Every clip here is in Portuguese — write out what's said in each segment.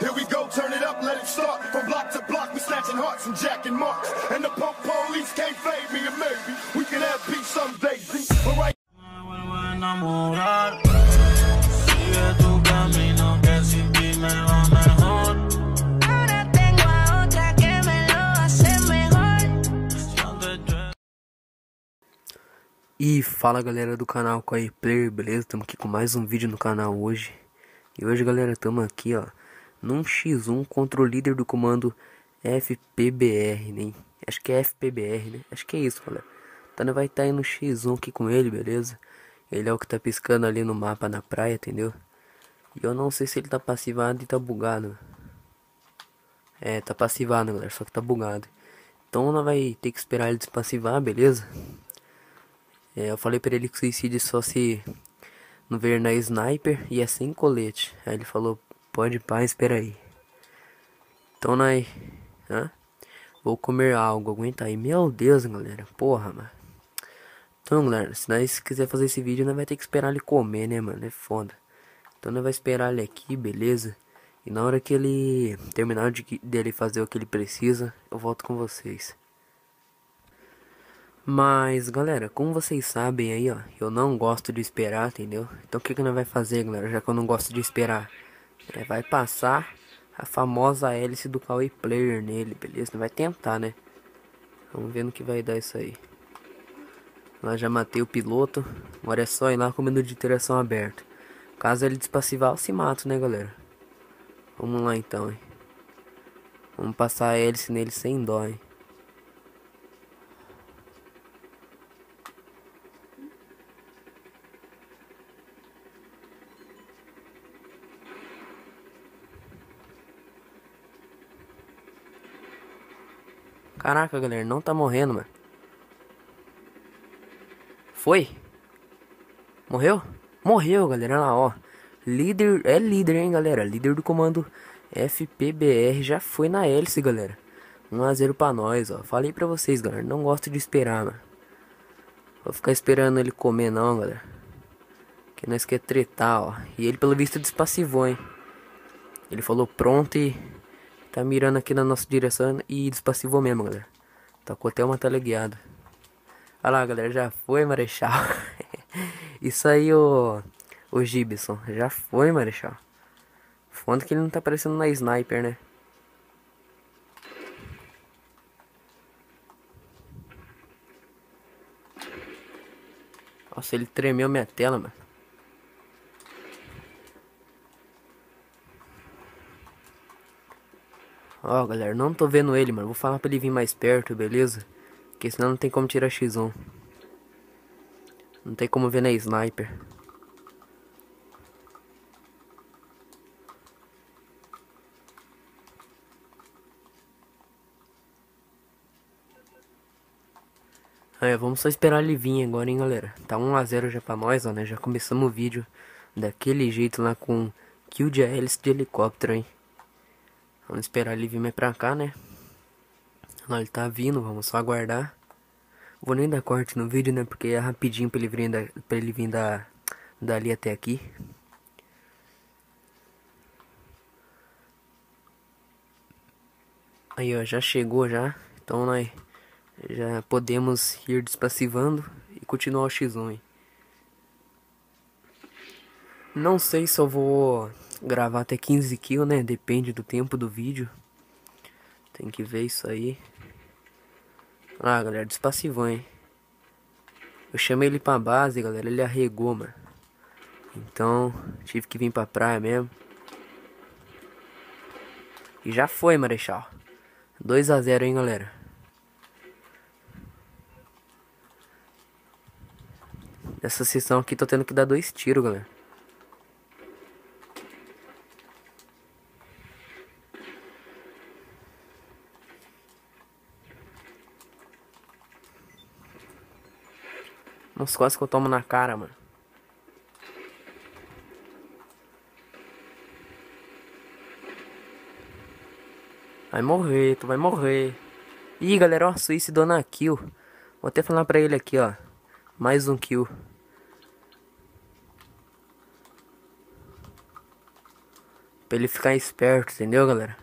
Here we go, turn it up, let it start. From block to block, we snatching hearts and jacking marks. And the punk police can't fade me, and maybe we can have peace someday. But right E fala galera do canal Koi Player, beleza? Estamos aqui com mais um vídeo no canal hoje. E hoje galera, estamos aqui ó, num X1 contra o líder do comando FPBR, né? Acho que é FPBR, né? Acho que é isso galera. Então vai estar aí no X1 aqui com ele, beleza? Ele é o que tá piscando ali no mapa na praia, entendeu? E eu não sei se ele tá passivado e tá bugado. É, tá passivado galera, só que tá bugado. Então nós vai ter que esperar ele despassivar, beleza? É, eu falei pra ele que suicídio só se não ver na sniper e é sem colete. Aí ele falou, pode pá, espera aí. Então nós. Hã? Vou comer algo, aguenta aí. Meu Deus, galera. Porra, mano. Então, galera, se nós quiser fazer esse vídeo, nós vai ter que esperar ele comer, né, mano? É foda. Então nós vai esperar ele aqui, beleza? E na hora que ele terminar de, dele fazer o que ele precisa, eu volto com vocês. Mas, galera, como vocês sabem aí, ó, eu não gosto de esperar, entendeu? Então o que que nós vai fazer, galera, já que eu não gosto de esperar? É, vai passar a famosa hélice do Kawaii Player nele, beleza? Vai tentar, né? Vamos ver no que vai dar isso aí. Lá já matei o piloto, agora é só ir lá com o menu de interação aberto. Caso ele despassivar, eu se mato, né, galera? Vamos lá então, hein? Vamos passar a hélice nele sem dó, hein? Caraca, galera, não tá morrendo, mano. Foi? Morreu? Morreu, galera, olha lá, ó. Líder, é líder, hein, galera. Líder do comando FPBR já foi na hélice, galera. 1x0 pra nós, ó. Falei pra vocês, galera, não gosto de esperar, mano. Vou ficar esperando ele comer, não, galera. Que nós quer tretar, ó. E ele, pelo visto, despassivou, hein. Ele falou pronto e tá mirando aqui na nossa direção e despassivou mesmo, galera. Tacou até uma teleguiada. Olha lá, galera, já foi, Marechal. Isso aí, o, o Gibson. Já foi, Marechal. Foda que ele não tá aparecendo na sniper, né? Nossa, ele tremeu minha tela, mano. Ó, galera, não tô vendo ele, mano. Vou falar pra ele vir mais perto, beleza? Porque senão não tem como tirar X1. Não tem como ver na sniper. É, vamos só esperar ele vir agora, hein, galera. Tá 1x0 já pra nós, ó, né? Já começamos o vídeo daquele jeito lá com kill de hélice de helicóptero, hein. Vamos esperar ele vir mais pra cá, né? Lá ele tá vindo, vamos só aguardar. Vou nem dar corte no vídeo, né? Porque é rapidinho pra ele vir, da, pra ele vir da, dali até aqui. Aí, ó, já chegou já. Então nós já podemos ir despassivando e continuar o X1. Hein? Não sei se eu vou gravar até 15 kills, né? Depende do tempo do vídeo. Tem que ver isso aí. Ah, galera, despassivou, hein? Eu chamei ele pra base, galera, ele arregou, mano. Então, tive que vir pra praia mesmo. E já foi, Marechal. 2 a 0 hein, galera. Nessa sessão aqui, tô tendo que dar dois tiros, galera. Nossa, quase que eu tomo na cara, mano. Vai morrer, tu vai morrer. Ih, galera, ó, suicidou na kill. Vou até falar pra ele aqui, ó. Mais um kill. Pra ele ficar esperto, entendeu, galera?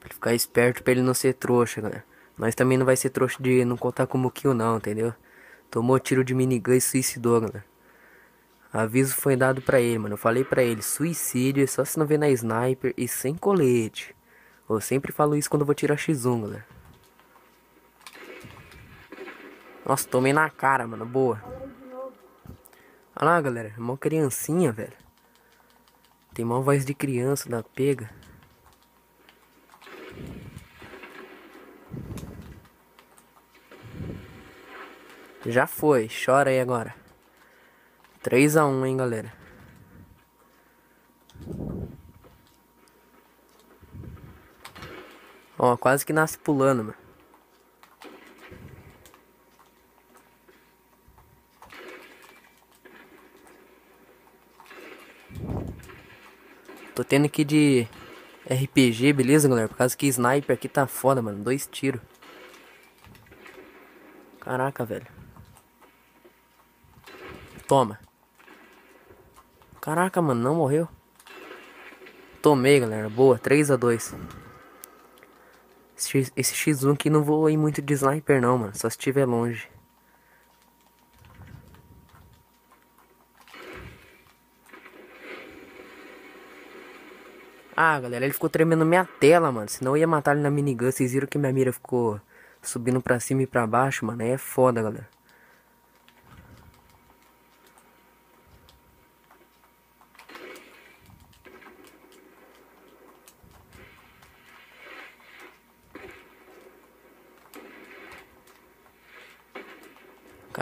Pra ele ficar esperto, pra ele não ser trouxa, galera. Nós também não vai ser trouxa de não contar como kill, não, entendeu? Tomou tiro de minigun e suicidou, galera. Aviso foi dado pra ele, mano. Eu falei pra ele, suicídio é só se não ver na sniper e sem colete. Eu sempre falo isso quando eu vou tirar X1, galera. Nossa, tomei na cara, mano. Boa. Olha lá, galera. Mó criancinha, velho. Tem mó voz de criança da pega. Já foi. Chora aí agora. 3 a 1 hein, galera. Ó, quase que nasce pulando, mano. Tô tendo aqui de RPG, beleza, galera? Por causa que sniper aqui tá foda, mano. Dois tiros. Caraca, velho. Toma. Caraca, mano, não morreu. Tomei, galera. Boa, 3 a 2 Esse, esse X1 aqui não vou ir muito de sniper não, mano. Só se estiver longe. Ah, galera, ele ficou tremendo minha tela, mano. Senão eu ia matar ele na minigun. Vocês viram que minha mira ficou subindo pra cima e pra baixo, mano. Aí é foda, galera.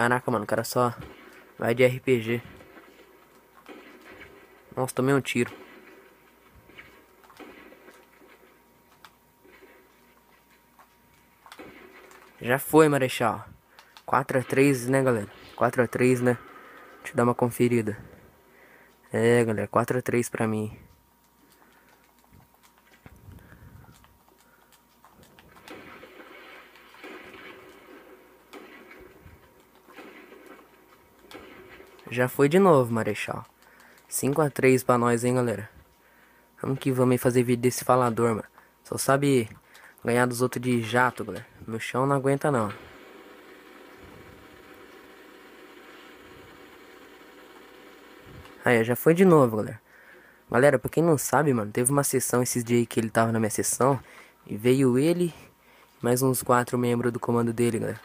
Caraca, mano, o cara só vai de RPG. Nossa, tomei um tiro. Já foi, Marechal. 4x3, né, galera? 4x3, né? Deixa eu dar uma conferida. É, galera, 4x3 pra mim. Já foi de novo, Marechal. 5x3 pra nós, hein, galera. Vamos que vamos aí fazer vídeo desse falador, mano. Só sabe ganhar dos outros de jato, galera. No chão não aguenta, não. Aí, já foi de novo, galera. Galera, pra quem não sabe, mano, teve uma sessão esses dias que ele tava na minha sessão. E veio ele mais uns quatro membros do comando dele, galera.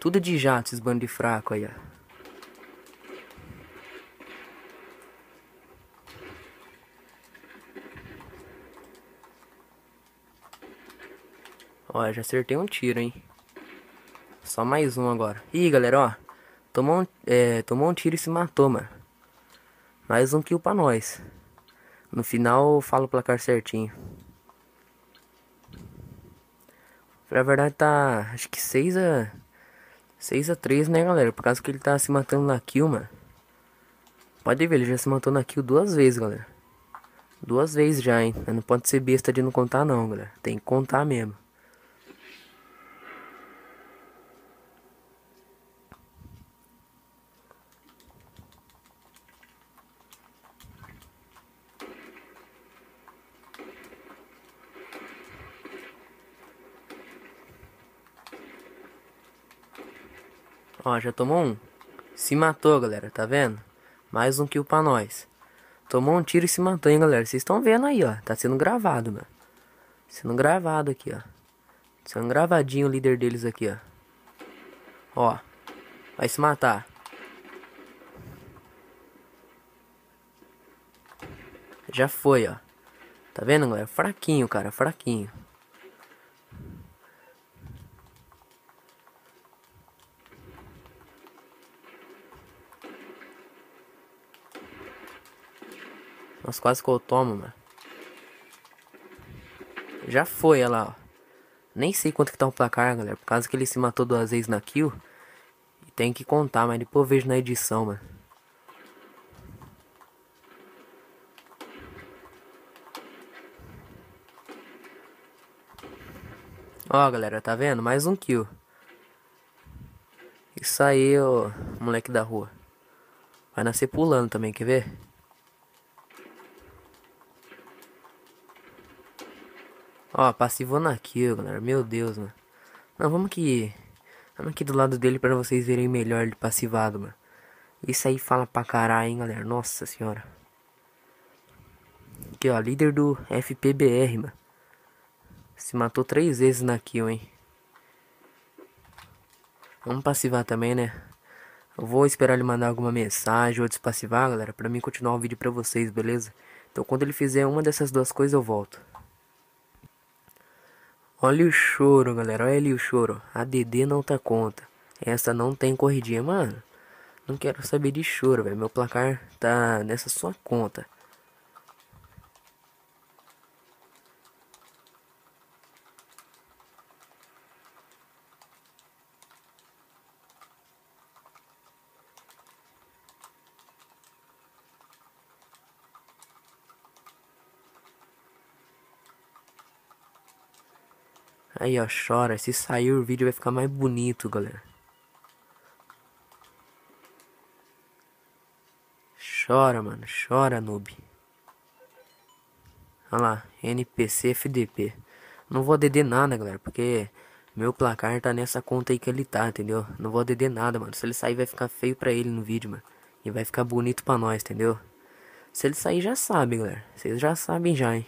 Tudo de jato, esses bandos de fraco aí, ó. Ó, já acertei um tiro, hein. Só mais um agora. Ih, galera, ó. Tomou um, é, tomou um tiro e se matou, mano. Mais um kill pra nós. No final eu falo o placar certinho. Pra verdade tá, acho que 6 a 6 a 3, né, galera? Por causa que ele tá se matando na kill, mano. Pode ver, ele já se matou na kill duas vezes, galera. Duas vezes já, hein? Não pode ser besta de não contar não, galera. Tem que contar mesmo. Ó, já tomou um. Se matou, galera, tá vendo? Mais um kill pra nós. Tomou um tiro e se matou, hein, galera. Vocês estão vendo aí, ó. Tá sendo gravado, mano. Sendo gravado aqui, ó. Sendo gravadinho o líder deles aqui, ó. Ó. Vai se matar. Já foi, ó. Tá vendo, galera? Fraquinho, cara. Fraquinho. Nossa, quase que eu tomo, mano. Já foi, olha lá, ó. Nem sei quanto que tá o placar, galera. Por causa que ele se matou duas vezes na kill. E tem que contar, mas depois eu vejo na edição, mano. Ó, galera, tá vendo? Mais um kill. Isso aí, ó, moleque da rua. Vai nascer pulando também, quer ver? Ó, passivou na kill, galera. Meu Deus, mano. Não, vamos aqui. Vamos aqui do lado dele pra vocês verem melhor ele passivado, mano. Isso aí fala pra caralho, hein, galera. Nossa senhora. Aqui, ó. Líder do FPBR, mano. Se matou três vezes na kill, hein. Vamos passivar também, né? Eu vou esperar ele mandar alguma mensagem ou despassivar, galera, pra mim continuar o vídeo pra vocês, beleza? Então quando ele fizer uma dessas duas coisas eu volto. Olha o choro, galera. Olha ali o choro. A DD não tá conta. Essa não tem corridinha, mano. Não quero saber de choro, velho. Meu placar tá nessa sua conta. Aí, ó, chora. Se sair o vídeo vai ficar mais bonito, galera. Chora, mano. Chora, noob. Olha lá. NPC FDP. Não vou DD nada, galera. Porque meu placar tá nessa conta aí que ele tá, entendeu? Não vou DD nada, mano. Se ele sair vai ficar feio pra ele no vídeo, mano. E vai ficar bonito pra nós, entendeu? Se ele sair já sabe, galera. Vocês já sabem já, hein.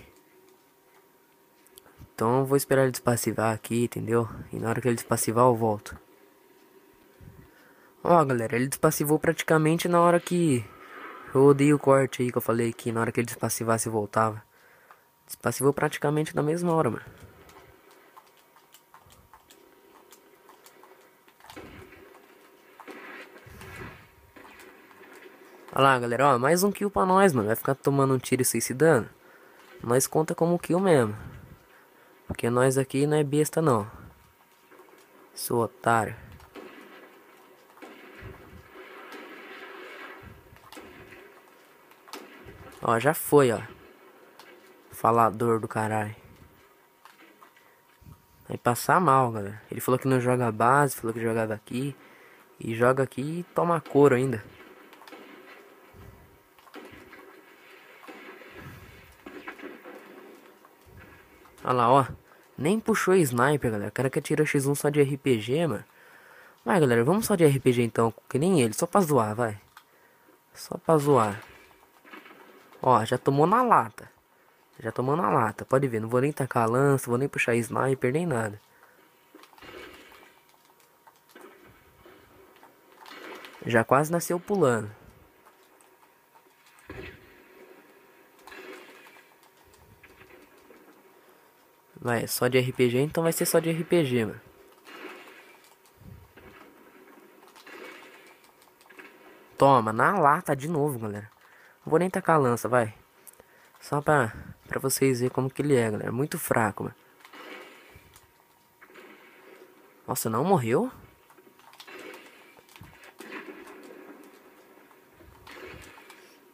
Então eu vou esperar ele despassivar aqui, entendeu? E na hora que ele despassivar eu volto. Ó galera, ele despassivou praticamente na hora que... Eu odeio o corte aí que eu falei que na hora que ele despassivasse voltava. Despassivou praticamente na mesma hora, mano. Olha lá, galera, ó, mais um kill pra nós, mano. Vai ficar tomando um tiro e suicidando. Nós conta como kill mesmo. Porque nós aqui não é besta não. Sou otário. Ó, já foi, ó. Falador do caralho. Vai passar mal, galera. Ele falou que não joga base, falou que jogava aqui. E joga aqui e toma couro ainda. Olha lá, ó. Nem puxou sniper, galera. O cara quer tirar X1 só de RPG, mano. Vai, galera. Vamos só de RPG então. Que nem ele. Só pra zoar, vai. Só pra zoar. Ó, já tomou na lata. Já tomou na lata. Pode ver. Não vou nem tacar a lança. Vou nem puxar sniper, nem nada. Já quase nasceu pulando. Vai, é só de RPG, então vai ser só de RPG, mano. Toma, na lata de novo, galera. Não vou nem tacar a lança, vai. Só pra, pra vocês verem como que ele é, galera. Muito fraco, mano. Nossa, não morreu?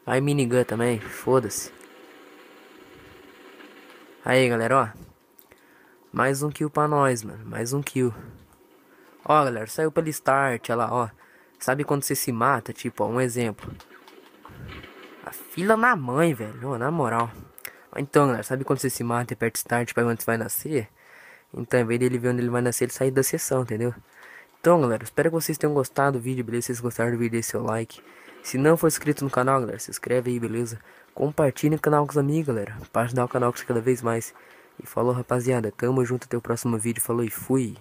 Vai minigun também, foda-se. Aí, galera, ó. Mais um kill pra nós, mano. Mais um kill. Ó, galera, saiu pelo start, olha lá, ó. Sabe quando você se mata? Tipo, ó, um exemplo. A fila na mãe, velho. na moral. Então, galera, sabe quando você se mata e aperta start pra onde você vai nascer? Então, em vez dele ver onde ele vai nascer, ele sai da sessão, entendeu? Então, galera, espero que vocês tenham gostado do vídeo, beleza? Se vocês gostaram do vídeo, deixe seu like. Se não for inscrito no canal, galera, se inscreve aí, beleza? Compartilhe o canal com os amigos, galera. Para ajudar o canal a crescer cada vez mais. E falou, rapaziada. Tamo junto até o próximo vídeo. Falou e fui.